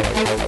Thank